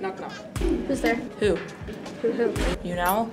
Knock knock. Who's there? Who? Who? Who? You know?